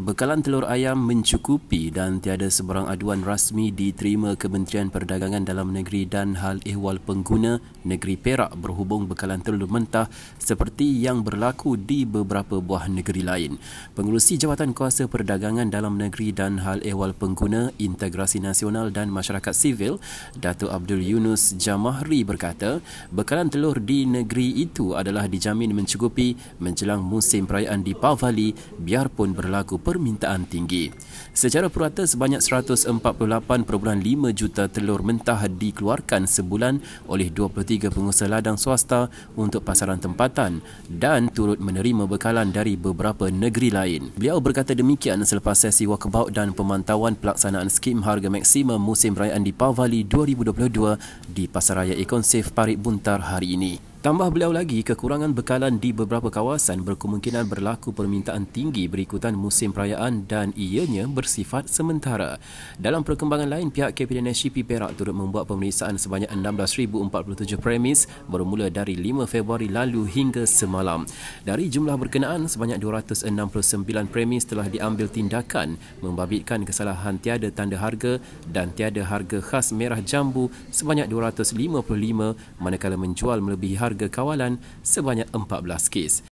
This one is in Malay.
Bekalan telur ayam mencukupi dan tiada sebarang aduan rasmi diterima Kementerian Perdagangan Dalam Negeri dan Hal Ehwal Pengguna Negeri Perak berhubung bekalan telur mentah seperti yang berlaku di beberapa buah negeri lain. Pengurusi Jawatan Kuasa Perdagangan Dalam Negeri dan Hal Ehwal Pengguna Integrasi Nasional dan Masyarakat Sivil, Datuk Abdul Yunus Jamahri berkata, bekalan telur di negeri itu adalah dijamin mencukupi menjelang musim perayaan di Pavali biarpun berlaku permintaan tinggi. Secara purata sebanyak 148.5 juta telur mentah dikeluarkan sebulan oleh 23 pengusaha ladang swasta untuk pasaran tempatan dan turut menerima bekalan dari beberapa negeri lain. Beliau berkata demikian selepas sesi walkabout dan pemantauan pelaksanaan skim harga maksimum musim perayaan di Pavali 2022 di Pasaraya Ekonsif Parit Buntar hari ini. Tambah beliau lagi, kekurangan bekalan di beberapa kawasan berkemungkinan berlaku permintaan tinggi berikutan musim perayaan dan ianya bersifat sementara. Dalam perkembangan lain, pihak Kabinet SCP Perak turut membuat pemeriksaan sebanyak 16,047 premis bermula dari 5 Februari lalu hingga semalam. Dari jumlah berkenaan, sebanyak 269 premis telah diambil tindakan membabitkan kesalahan tiada tanda harga dan tiada harga khas merah jambu sebanyak 255 manakala menjual melebihi harga harga kawalan sebanyak 14 kes.